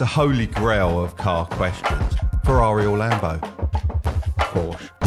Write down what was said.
the holy grail of car questions. Ferrari or Lambo? Porsche.